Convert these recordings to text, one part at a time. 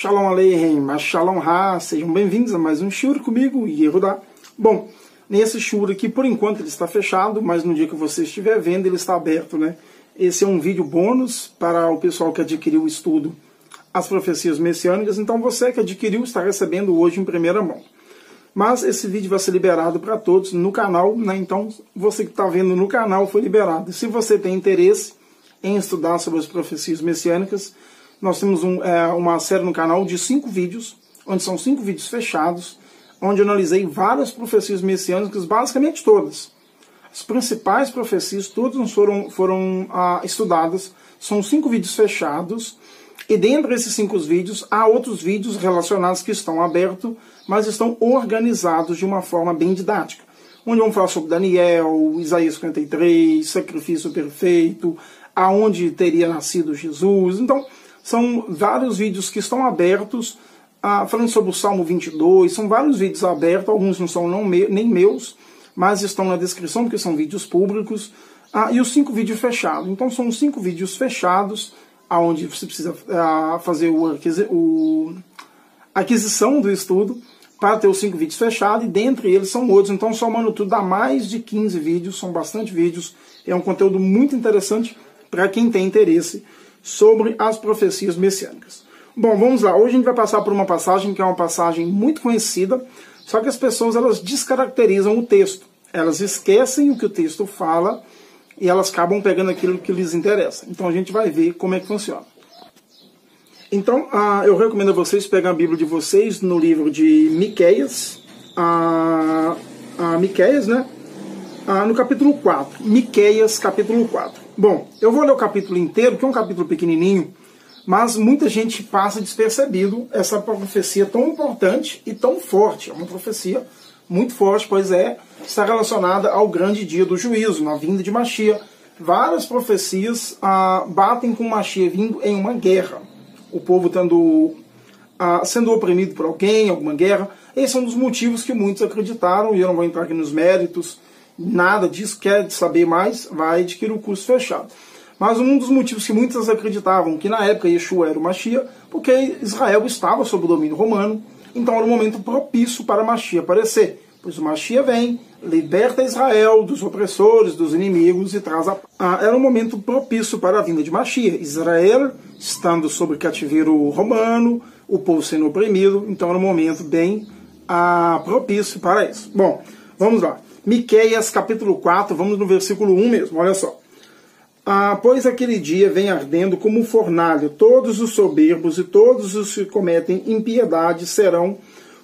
Shalom Aleichem, Shalom Ha, sejam bem-vindos a mais um Shur comigo, Yehudá. Bom, nesse Shur aqui, por enquanto ele está fechado, mas no dia que você estiver vendo ele está aberto, né? Esse é um vídeo bônus para o pessoal que adquiriu o estudo As Profecias Messiânicas, então você que adquiriu está recebendo hoje em primeira mão. Mas esse vídeo vai ser liberado para todos no canal, né? Então você que está vendo no canal foi liberado. Se você tem interesse em estudar sobre as profecias messiânicas, nós temos um, é, uma série no canal de cinco vídeos, onde são cinco vídeos fechados, onde analisei várias profecias messiânicas, basicamente todas. As principais profecias, todas foram, foram ah, estudadas. São cinco vídeos fechados. E dentro desses cinco vídeos, há outros vídeos relacionados que estão abertos, mas estão organizados de uma forma bem didática. Onde vamos falar sobre Daniel, Isaías 53, sacrifício perfeito, aonde teria nascido Jesus. Então, são vários vídeos que estão abertos, ah, falando sobre o Salmo 22, são vários vídeos abertos, alguns não são não me, nem meus, mas estão na descrição, porque são vídeos públicos, ah, e os cinco vídeos fechados. Então são cinco vídeos fechados, aonde você precisa ah, fazer o, o, aquisição do estudo, para ter os cinco vídeos fechados, e dentre eles são outros. Então, somando tudo, dá mais de 15 vídeos, são bastante vídeos. É um conteúdo muito interessante para quem tem interesse sobre as profecias messiânicas. Bom, vamos lá. Hoje a gente vai passar por uma passagem que é uma passagem muito conhecida, só que as pessoas elas descaracterizam o texto. Elas esquecem o que o texto fala e elas acabam pegando aquilo que lhes interessa. Então a gente vai ver como é que funciona. Então, ah, eu recomendo a vocês pegar a Bíblia de vocês no livro de Miqueias, ah, ah, Miqueias, né? No capítulo 4. Miqueias, capítulo 4. Bom, eu vou ler o capítulo inteiro, que é um capítulo pequenininho, mas muita gente passa despercebido essa profecia tão importante e tão forte. É uma profecia muito forte, pois é, está relacionada ao grande dia do juízo, na vinda de Machia. Várias profecias ah, batem com Machia vindo em uma guerra. O povo tendo, ah, sendo oprimido por alguém, alguma guerra. Esse é um dos motivos que muitos acreditaram, e eu não vou entrar aqui nos méritos nada disso, quer saber mais, vai adquirir o curso fechado. Mas um dos motivos que muitas acreditavam que na época Yeshua era o Machia, porque Israel estava sob o domínio romano, então era um momento propício para Machia aparecer. Pois o Machia vem, liberta Israel dos opressores, dos inimigos e traz a. Ah, era um momento propício para a vinda de Machia. Israel estando sob cativeiro romano, o povo sendo oprimido, então era um momento bem ah, propício para isso. Bom, vamos lá. Miqueias capítulo 4, vamos no versículo 1 mesmo, olha só. Ah, pois aquele dia vem ardendo como um fornalho, todos os soberbos e todos os que cometem impiedade serão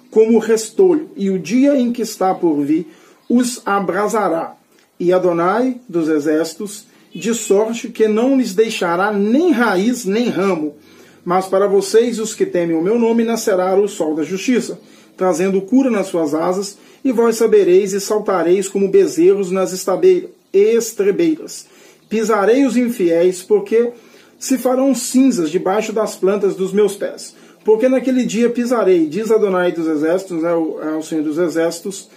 como restolho, e o dia em que está por vir os abrasará. E Adonai dos exércitos, de sorte que não lhes deixará nem raiz nem ramo, mas para vocês, os que temem o meu nome, nascerá o sol da justiça, trazendo cura nas suas asas, e vós sabereis e saltareis como bezerros nas estrebeiras. Pisarei os infiéis, porque se farão cinzas debaixo das plantas dos meus pés. Porque naquele dia pisarei, diz Adonai dos Exércitos, é o, é o Senhor dos Exércitos,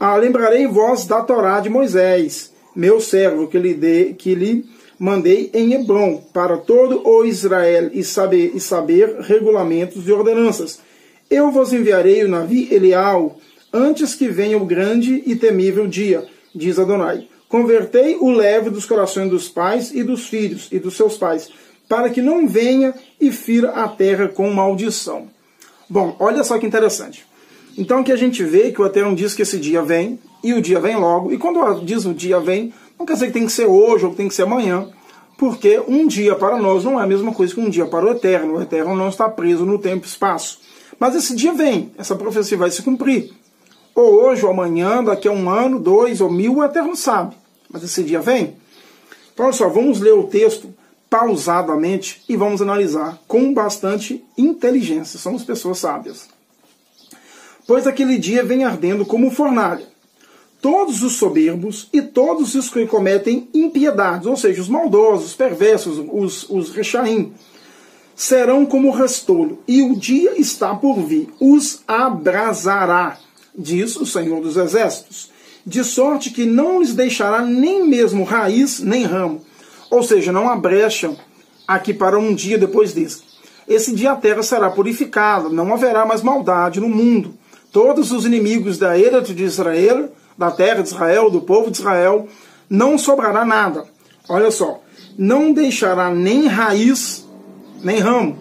ah, lembrarei vós da Torá de Moisés, meu servo, que lhe, que lhe mandei em Hebron, para todo o Israel, e saber, e saber regulamentos e ordenanças. Eu vos enviarei o navio Elial, antes que venha o grande e temível dia, diz Adonai. Convertei o leve dos corações dos pais e dos filhos e dos seus pais, para que não venha e fira a terra com maldição. Bom, olha só que interessante. Então aqui a gente vê que o Eterno diz que esse dia vem, e o dia vem logo, e quando diz o dia vem, não quer dizer que tem que ser hoje ou que tem que ser amanhã, porque um dia para nós não é a mesma coisa que um dia para o Eterno. O Eterno não está preso no tempo e espaço. Mas esse dia vem, essa profecia vai se cumprir ou hoje, ou amanhã, daqui a um ano, dois ou mil, o Eterno sabe. Mas esse dia vem. Então, olha só, vamos ler o texto pausadamente e vamos analisar com bastante inteligência. Somos pessoas sábias. Pois aquele dia vem ardendo como fornalha. Todos os soberbos e todos os que cometem impiedades, ou seja, os maldosos, os perversos, os, os rechaim, serão como restolho, e o dia está por vir, os abrasará diz o Senhor dos Exércitos, de sorte que não lhes deixará nem mesmo raiz nem ramo, ou seja, não há brecha aqui para um dia depois desse. esse dia a terra será purificada, não haverá mais maldade no mundo. Todos os inimigos da Eretz de Israel, da terra de Israel, do povo de Israel, não sobrará nada. Olha só, não deixará nem raiz, nem ramo.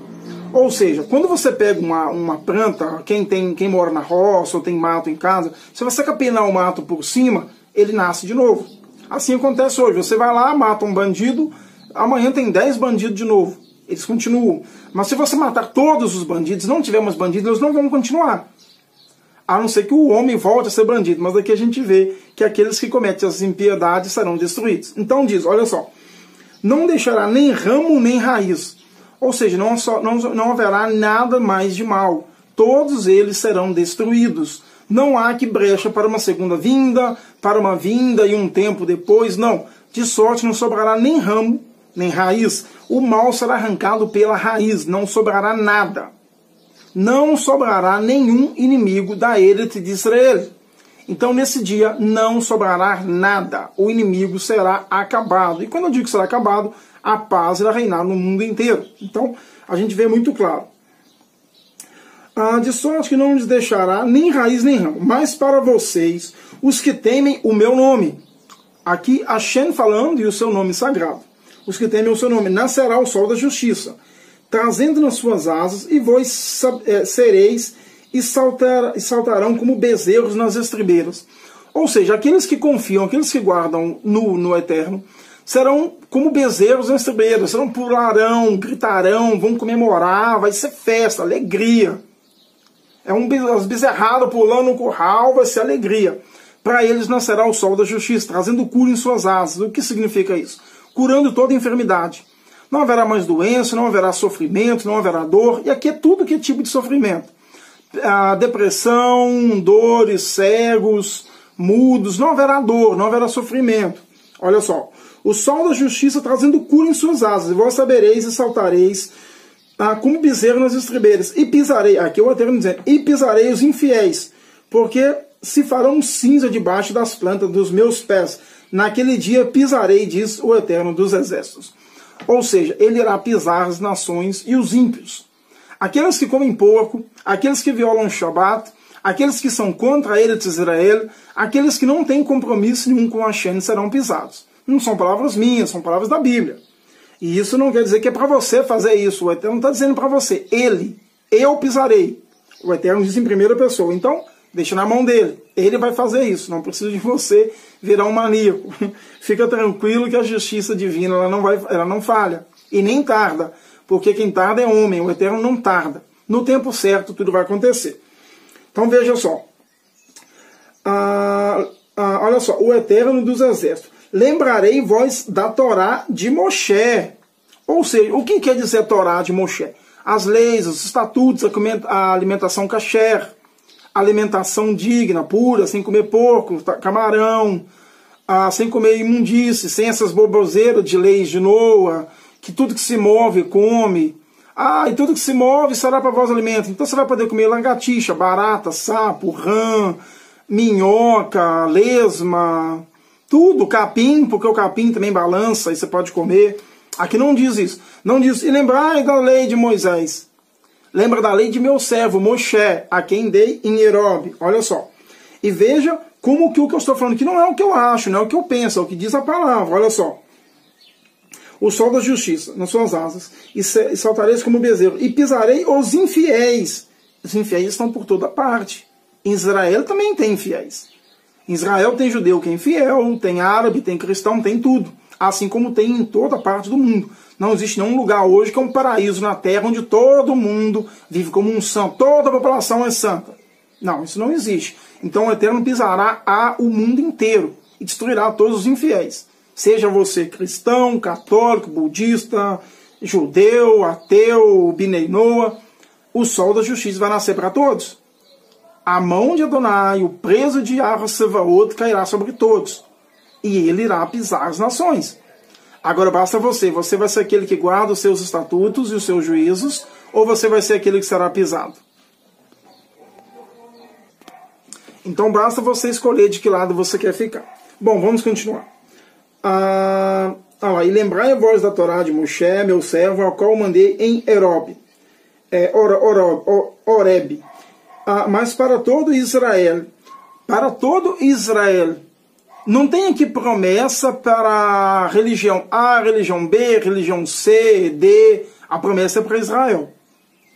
Ou seja, quando você pega uma, uma planta, quem tem quem mora na roça ou tem mato em casa, se você capinar o mato por cima, ele nasce de novo. Assim acontece hoje. Você vai lá, mata um bandido, amanhã tem 10 bandidos de novo. Eles continuam. Mas se você matar todos os bandidos, não tiver mais bandidos, eles não vão continuar. A não ser que o homem volte a ser bandido. Mas daqui a gente vê que aqueles que cometem as impiedades serão destruídos. Então diz, olha só, não deixará nem ramo nem raiz. Ou seja, não, só, não, não haverá nada mais de mal. Todos eles serão destruídos. Não há que brecha para uma segunda vinda, para uma vinda e um tempo depois. Não. De sorte não sobrará nem ramo, nem raiz. O mal será arrancado pela raiz, não sobrará nada. Não sobrará nenhum inimigo da élite de Israel. Então, nesse dia, não sobrará nada. O inimigo será acabado. E quando eu digo que será acabado, a paz irá reinar no mundo inteiro. Então, a gente vê muito claro. Ah, de sorte que não lhes deixará nem raiz nem ramo, mas para vocês, os que temem o meu nome. Aqui, Hashem falando e o seu nome sagrado. Os que temem o seu nome, nascerá o sol da justiça, trazendo nas suas asas, e vós é, sereis e, saltar, e saltarão como bezerros nas estribeiras. Ou seja, aqueles que confiam, aqueles que guardam no, no eterno, serão como bezerros nas estribeiras, serão pularão, gritarão, vão comemorar, vai ser festa, alegria. É um as bezerradas pulando no curral, vai ser alegria. Para eles nascerá o sol da justiça, trazendo cura em suas asas. O que significa isso? Curando toda enfermidade. Não haverá mais doença, não haverá sofrimento, não haverá dor. E aqui é tudo que é tipo de sofrimento. A depressão, dores, cegos, mudos, não haverá dor, não haverá sofrimento. Olha só, o sol da justiça trazendo cura em suas asas, e vós sabereis e saltareis ah, como bezerro nas estribeiras. E pisarei, aqui o Eterno dizendo, e pisarei os infiéis, porque se farão cinza debaixo das plantas dos meus pés. Naquele dia pisarei, diz o Eterno dos Exércitos. Ou seja, ele irá pisar as nações e os ímpios. Aqueles que comem porco, aqueles que violam o Shabat, aqueles que são contra ele de Israel, aqueles que não têm compromisso nenhum com Hashem serão pisados. Não são palavras minhas, são palavras da Bíblia. E isso não quer dizer que é para você fazer isso. O Eterno está dizendo para você, ele, eu pisarei. O Eterno diz em primeira pessoa. Então, deixa na mão dele. Ele vai fazer isso. Não precisa de você virar um maníaco. Fica tranquilo que a justiça divina ela não, vai, ela não falha. E nem tarda. Porque quem tarda é homem. O Eterno não tarda. No tempo certo, tudo vai acontecer. Então veja só. Ah, ah, olha só, o Eterno dos Exércitos lembrarei vós da Torá de Moshe. Ou seja, o que quer dizer Torá de Moshe? As leis, os estatutos, a alimentação kasher, alimentação digna, pura, sem comer porco, camarão, ah, sem comer imundície, sem essas boboseiras de leis de Noa, que tudo que se move come. Ah, e tudo que se move será para vós alimento. Então você vai poder comer lagartixa, barata, sapo, rã, minhoca, lesma, tudo, capim, porque o capim também balança e você pode comer. Aqui não diz isso. Não diz, e lembrai da lei de Moisés. Lembra da lei de meu servo, Moshe, a quem dei em Herob. Olha só. E veja como que o que eu estou falando aqui não é o que eu acho, não é o que eu penso, é o que diz a palavra. Olha só. O sol da justiça nas suas asas, e saltareis como bezerro, e pisarei os infiéis. Os infiéis estão por toda parte. Em Israel também tem infiéis. Em Israel tem judeu que é infiel, tem árabe, tem cristão, tem tudo. Assim como tem em toda parte do mundo. Não existe nenhum lugar hoje que é um paraíso na terra onde todo mundo vive como um santo, toda a população é santa. Não, isso não existe. Então o Eterno pisará a o mundo inteiro e destruirá todos os infiéis. Seja você cristão, católico, budista, judeu, ateu, bineinoa, o sol da justiça vai nascer para todos a mão de Adonai, o preso de Arrosevaot, cairá sobre todos. E ele irá pisar as nações. Agora basta você. Você vai ser aquele que guarda os seus estatutos e os seus juízos, ou você vai ser aquele que será pisado? Então basta você escolher de que lado você quer ficar. Bom, vamos continuar. Ah, ah, e lembrai a voz da Torá de Moshe, meu servo, ao qual mandei em Herob. é, Oreb, ah, mas para todo Israel. Para todo Israel. Não tem aqui promessa para religião A, religião B, religião C, D. A promessa é para Israel.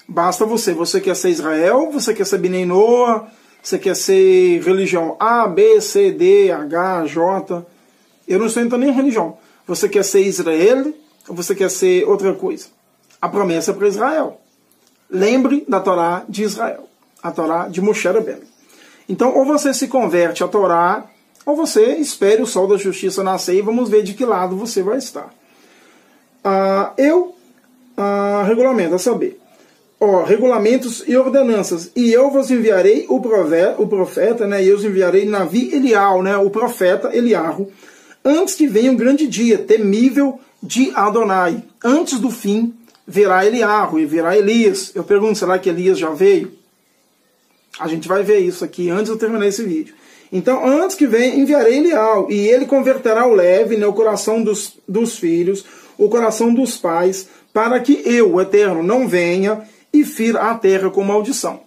Basta você. Você quer ser Israel, você quer ser Bnei Noah, você quer ser religião A, B, C, D, H, J. Eu não estou entrando em religião. Você quer ser Israel ou você quer ser outra coisa? A promessa é para Israel. Lembre da Torá de Israel, a Torá de Moshe Rabbeinu. Então, ou você se converte à Torá, ou você espere o sol da justiça nascer e vamos ver de que lado você vai estar. Ah, eu, ah, regulamento, a saber, ó, regulamentos e ordenanças, e eu vos enviarei o profeta, o profeta né, e eu vos enviarei Navi Elial, né, o profeta Eliarro, antes que venha um grande dia, temível de Adonai. Antes do fim, virá Eliarro e virá Elias. Eu pergunto, será que Elias já veio? A gente vai ver isso aqui antes de eu terminar esse vídeo. Então, antes que venha, enviarei Elial, e ele converterá o leve, né, o coração dos, dos filhos, o coração dos pais, para que eu, o Eterno, não venha e fira a terra com maldição.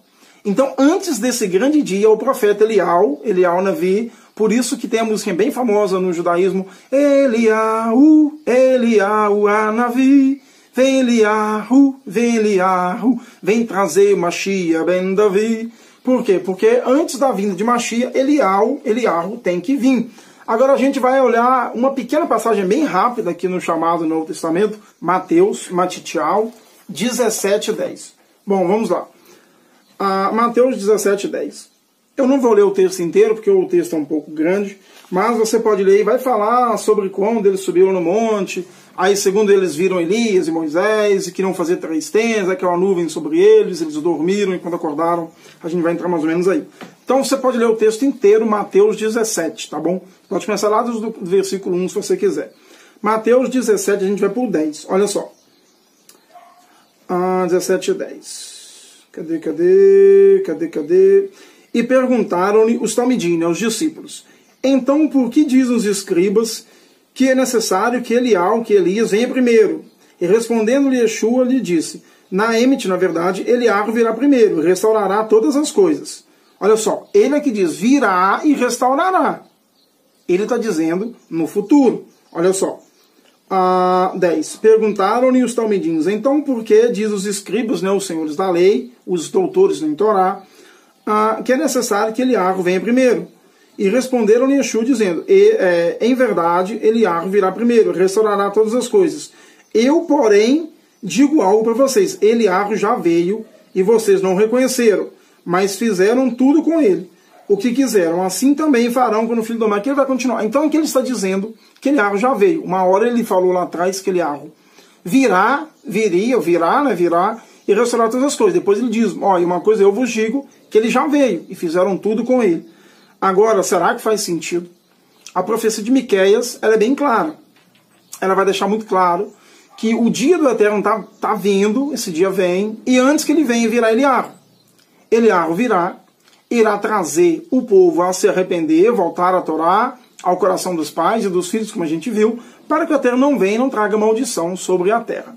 Então, antes desse grande dia, o profeta Elial, Elial Navi, por isso que tem a música bem famosa no judaísmo, Eliau, Eliau Anavi, vem Eliahu, vem Eliahu, vem trazer Mashiach ben Davi. Por quê? Porque antes da vinda de Mashiach, Elial, Eliahu tem que vir. Agora a gente vai olhar uma pequena passagem bem rápida aqui no chamado Novo Testamento, Mateus, Matitial, 17, 10. Bom, vamos lá. Uh, Mateus 17, 10. Eu não vou ler o texto inteiro, porque o texto é um pouco grande, mas você pode ler e vai falar sobre quando eles subiram no monte, Aí, segundo eles, viram Elias e Moisés e queriam fazer três tendas, aquela nuvem sobre eles, eles dormiram e quando acordaram, a gente vai entrar mais ou menos aí. Então você pode ler o texto inteiro, Mateus 17, tá bom? Pode começar lá do, versículo 1 se você quiser. Mateus 17, a gente vai o 10. Olha só. Ah, 17 e 10. Cadê, cadê, cadê, cadê? E perguntaram-lhe os Talmidim, né, os discípulos. Então, por que dizem os escribas que é necessário que Elial, que Elias venha primeiro. E respondendo-lhe Yeshua, lhe disse, na na verdade, Eliar virá primeiro, e restaurará todas as coisas. Olha só, ele é que diz, virá e restaurará. Ele está dizendo no futuro. Olha só. Ah, 10. Perguntaram-lhe os talmidins, então por que, diz os escribas, né, os senhores da lei, os doutores no Torá, ah, que é necessário que Eliar venha primeiro? E responderam Yeshua dizendo, e, é, em verdade, Eliar virá primeiro, restaurará todas as coisas. Eu, porém, digo algo para vocês, Eliar já veio e vocês não reconheceram, mas fizeram tudo com ele. O que quiseram, assim também farão quando o filho do homem, que ele vai continuar. Então, o que ele está dizendo? Que Eliar já veio. Uma hora ele falou lá atrás que Eliar virá, viria, virá, né, virá, e restaurar todas as coisas. Depois ele diz, olha, uma coisa eu vos digo, que ele já veio, e fizeram tudo com ele. Agora, será que faz sentido? A profecia de Miqueias ela é bem clara. Ela vai deixar muito claro que o dia do Eterno está tá vindo, esse dia vem, e antes que ele venha virá Eliarro. Eliarro virá, irá trazer o povo a se arrepender, voltar a Torá, ao coração dos pais e dos filhos, como a gente viu, para que o Eterno não venha e não traga maldição sobre a terra.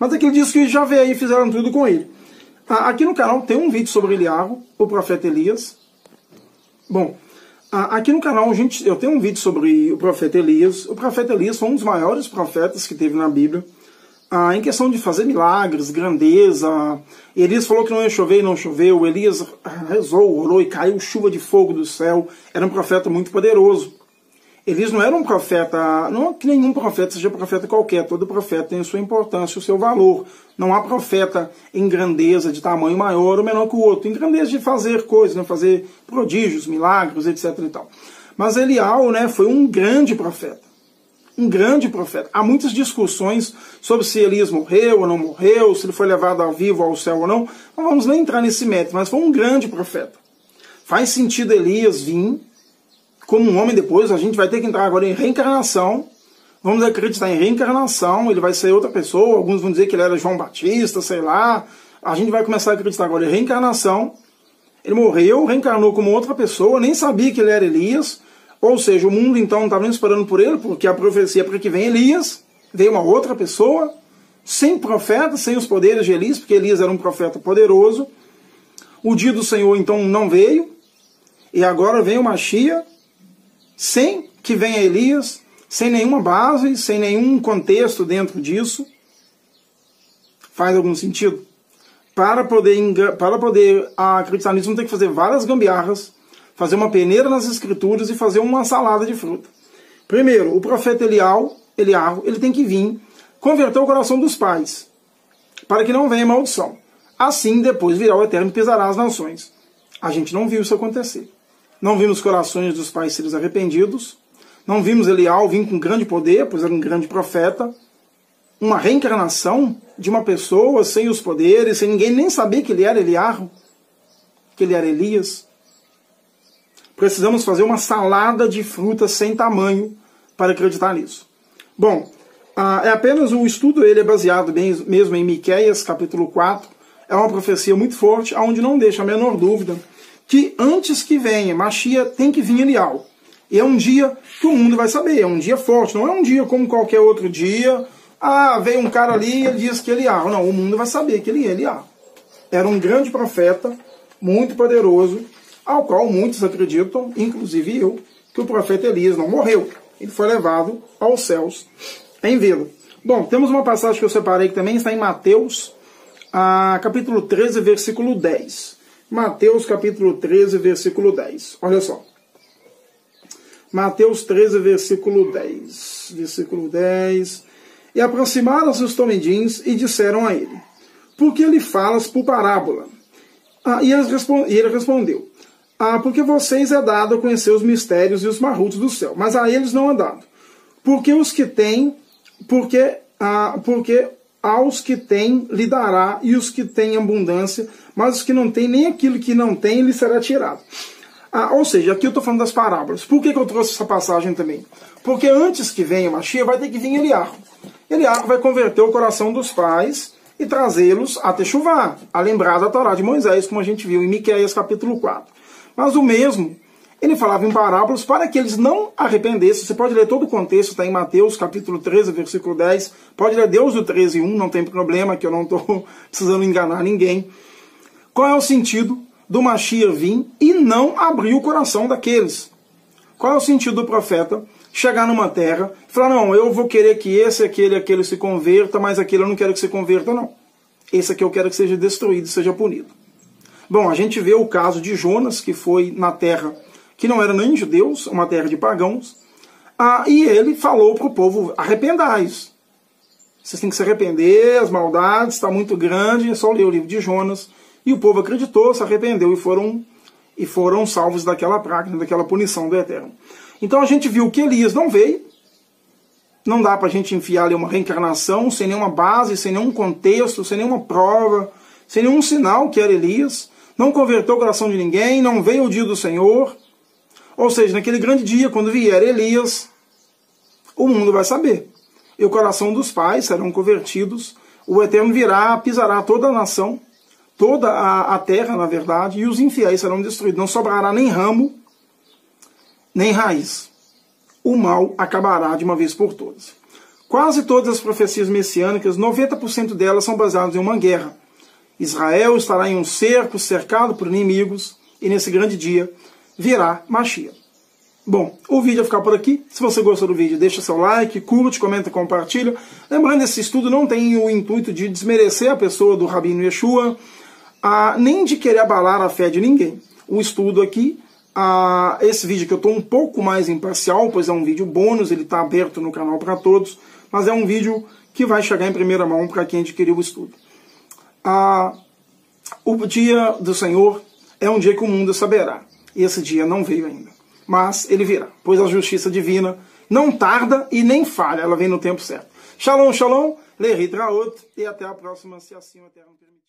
Mas aqui ele diz que já veio e fizeram tudo com ele. Ah, aqui no canal tem um vídeo sobre Eliarro, o profeta Elias, Bom, aqui no canal gente, eu tenho um vídeo sobre o profeta Elias. O profeta Elias foi um dos maiores profetas que teve na Bíblia. Ah, em questão de fazer milagres, grandeza. Elias falou que não ia chover e não choveu. Elias rezou, orou e caiu chuva de fogo do céu. Era um profeta muito poderoso. Elias não era um profeta, não que nenhum profeta seja profeta qualquer, todo profeta tem a sua importância, o seu valor. Não há profeta em grandeza de tamanho maior ou menor que o outro, em grandeza de fazer coisas, né, fazer prodígios, milagres, etc. E tal. Mas Elial né, foi um grande profeta. Um grande profeta. Há muitas discussões sobre se Elias morreu ou não morreu, se ele foi levado ao vivo ao céu ou não. Não vamos nem entrar nesse método, mas foi um grande profeta. Faz sentido Elias vir como um homem depois, a gente vai ter que entrar agora em reencarnação. Vamos acreditar em reencarnação, ele vai ser outra pessoa. Alguns vão dizer que ele era João Batista, sei lá. A gente vai começar a acreditar agora em reencarnação. Ele morreu, reencarnou como outra pessoa, nem sabia que ele era Elias. Ou seja, o mundo então não estava nem esperando por ele, porque a profecia para que vem Elias, veio uma outra pessoa, sem profeta, sem os poderes de Elias, porque Elias era um profeta poderoso. O dia do Senhor então não veio, e agora vem o Machia, sem que venha Elias, sem nenhuma base, sem nenhum contexto dentro disso. Faz algum sentido? Para poder, para poder acreditar nisso, tem que fazer várias gambiarras, fazer uma peneira nas escrituras e fazer uma salada de fruta. Primeiro, o profeta Elial, Eliarro, ele tem que vir converter o coração dos pais, para que não venha maldição. Assim, depois virá o Eterno e pisará as nações. A gente não viu isso acontecer. Não vimos os corações dos pais serem arrependidos. Não vimos Elial vir com grande poder, pois era um grande profeta. Uma reencarnação de uma pessoa sem os poderes, sem ninguém nem saber que ele era Eliarro, que ele era Elias. Precisamos fazer uma salada de frutas sem tamanho para acreditar nisso. Bom, ah, é apenas um estudo, ele é baseado mesmo em Miqueias, capítulo 4. É uma profecia muito forte, onde não deixa a menor dúvida que antes que venha Machia tem que vir Elial. E é um dia que o mundo vai saber, é um dia forte, não é um dia como qualquer outro dia. Ah, veio um cara ali e ele diz que Elial. Não, o mundo vai saber que ele é Elial. Era um grande profeta, muito poderoso, ao qual muitos acreditam, inclusive eu, que o profeta Elias não morreu. Ele foi levado aos céus em vê-lo. Bom, temos uma passagem que eu separei que também está em Mateus, ah, capítulo 13, versículo 10. Mateus capítulo 13, versículo 10. Olha só. Mateus 13, versículo 10. Versículo 10. E aproximaram-se os tomidins e disseram a ele: Por que lhe falas por parábola? Ah, e, ele respondeu: Ah, porque vocês é dado a conhecer os mistérios e os marrutos do céu, mas a eles não é dado. Porque os que têm, porque, ah, porque aos que têm lhe dará, e os que têm abundância, mas os que não têm, nem aquilo que não têm lhe será tirado. Ah, ou seja, aqui eu estou falando das parábolas. Por que, que eu trouxe essa passagem também? Porque antes que venha Machia, vai ter que vir Eliarco. Eliarco vai converter o coração dos pais e trazê-los a Techuvá, a lembrar da Torá de Moisés, como a gente viu em Miqueias capítulo 4. Mas o mesmo ele falava em parábolas para que eles não arrependessem. Você pode ler todo o contexto, está em Mateus capítulo 13, versículo 10. Pode ler Deus do 13, 1, não tem problema, que eu não estou precisando enganar ninguém. Qual é o sentido do Mashiach vir e não abrir o coração daqueles? Qual é o sentido do profeta chegar numa terra e falar, não, eu vou querer que esse, aquele, aquele se converta, mas aquele eu não quero que se converta, não. Esse aqui eu quero que seja destruído, seja punido. Bom, a gente vê o caso de Jonas, que foi na terra que não era nem judeus, uma terra de pagãos, ah, e ele falou para o povo: arrependais. Vocês têm que se arrepender, as maldades está muito grande, é só ler o livro de Jonas. E o povo acreditou, se arrependeu e foram, e foram salvos daquela praga, daquela punição do Eterno. Então a gente viu que Elias não veio, não dá para a gente enfiar ali uma reencarnação sem nenhuma base, sem nenhum contexto, sem nenhuma prova, sem nenhum sinal que era Elias. Não converteu o coração de ninguém, não veio o dia do Senhor. Ou seja, naquele grande dia, quando vier Elias, o mundo vai saber. E o coração dos pais serão convertidos. O Eterno virá, pisará toda a nação, toda a, a terra, na verdade, e os infiéis serão destruídos. Não sobrará nem ramo, nem raiz. O mal acabará de uma vez por todas. Quase todas as profecias messiânicas, 90% delas são baseadas em uma guerra. Israel estará em um cerco, cercado por inimigos, e nesse grande dia virá Machia. Bom, o vídeo vai ficar por aqui. Se você gostou do vídeo, deixa seu like, curte, comenta, compartilha. Lembrando, esse estudo não tem o intuito de desmerecer a pessoa do Rabino Yeshua, nem de querer abalar a fé de ninguém. O estudo aqui, esse vídeo que eu estou um pouco mais imparcial, pois é um vídeo bônus, ele está aberto no canal para todos, mas é um vídeo que vai chegar em primeira mão para quem adquiriu o estudo. O dia do Senhor é um dia que o mundo saberá. E esse dia não veio ainda. Mas ele virá, pois a justiça divina não tarda e nem falha, ela vem no tempo certo. Shalom, shalom, Leritra e até a próxima, se assim o Eterno permitir.